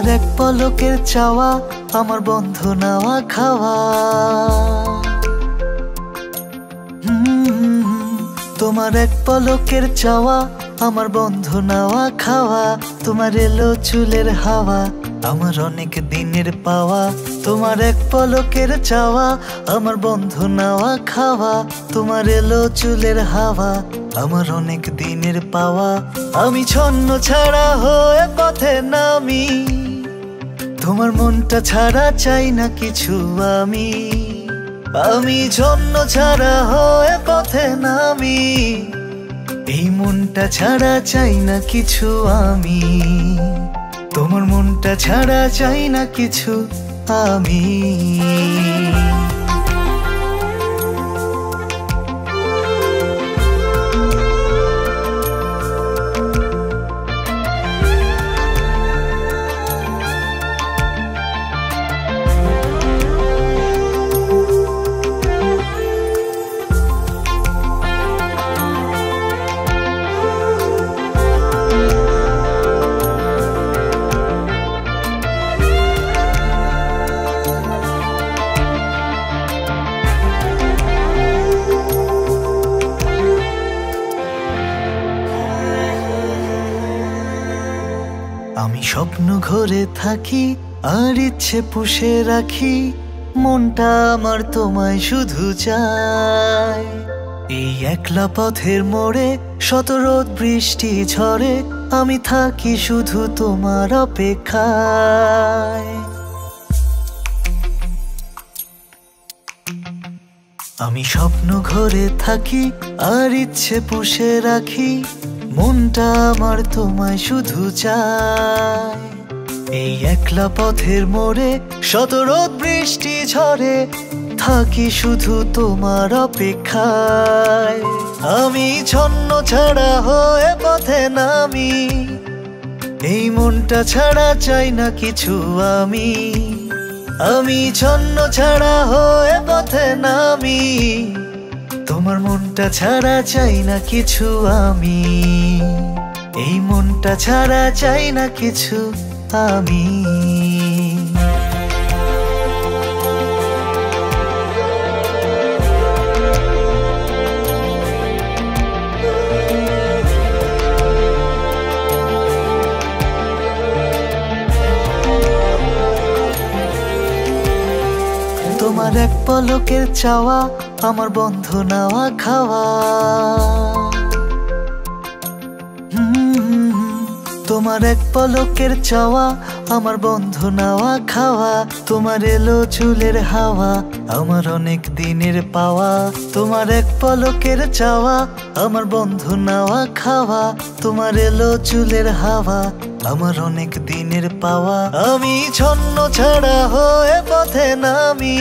তোমার এক পলকের চাওয়া, আমার বন্ধু নাওয়া খাওয়া। তোমার এক পলকের চাওয়া, আমার বন্ধু নাওয়া খাওয়া, তোমার এলো চুলের হাওয়া, আমার অনেক দিনের পাওয়া। তোমার এক পলকের চাওয়া, আমার বন্ধু নাওয়া খাওয়া, তোমার এলো চুলের হাওয়া, আমার অনেক দিনের পাওয়া। আমি ছন্ন ছাড়া হয়ে পথে নামি। তোমার মনটা ছাড়া চাই না কিছু আমি। আমি জন্য ছাড়া হয়ে পথে নামি। এই মনটা ছাড়া চাই না কিছু আমি। তোমার মনটা ছাড়া চাই না কিছু আমি। আমি স্বপ্ন ঘরে থাকি, আর ইচ্ছে পুষে রাখি। মনটা আমার তোমায় শুধু চায়। এই একলা পথের মোড়ে শত রোদ বৃষ্টি ঝরে, আমি থাকি শুধু তোমার অপেক্ষায়। আমি স্বপ্ন ঘরে থাকি, আর ইচ্ছে পুষে রাখি। মনটা আমার তোমায় শুধু চায়। এই একলা পথের মোড়ে শত রোদ বৃষ্টি ঝরে, থাকি শুধু তোমার অপেক্ষায়। আমি ছন্ন ছাড়া হয়ে পথে নামি, এই মনটা ছাড়া চাই না কিছু আমি। আমি ছন্ন ছাড়া হয়ে পথে নামি, তোমার মনটা ছাড়া চাই না কিছু আমি। এই মনটা ছাড়া চাই না কিছু আমি। তোমার এক পলকের চাওয়া, আমার বন্ধু নাওয়া খাওয়া। তোমার এক পলকের চাওয়া, আমার বন্ধু নাওয়া খাওয়া, তোমার এলো চুলের হাওয়া, আমার অনেক দিনের পাওয়া। তোমার এক পলকের চাওয়া, আমার বন্ধু নাওয়া খাওয়া, তোমার এলো চুলের হাওয়া, আমার অনেক দিনের পাওয়া। আমি ছন্ন ছাড়া হয়ে পথে নামি,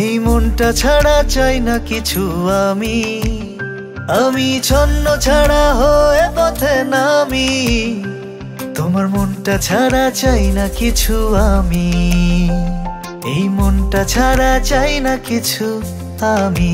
এই মনটা ছাড়া চাই না কিছু আমি। আমি ছন্ন ছাড়া হয়ে পথে নামি। তোমার মনটা ছাড়া চাই না কিছু আমি। এই মনটা ছাড়া চাই না কিছু আমি।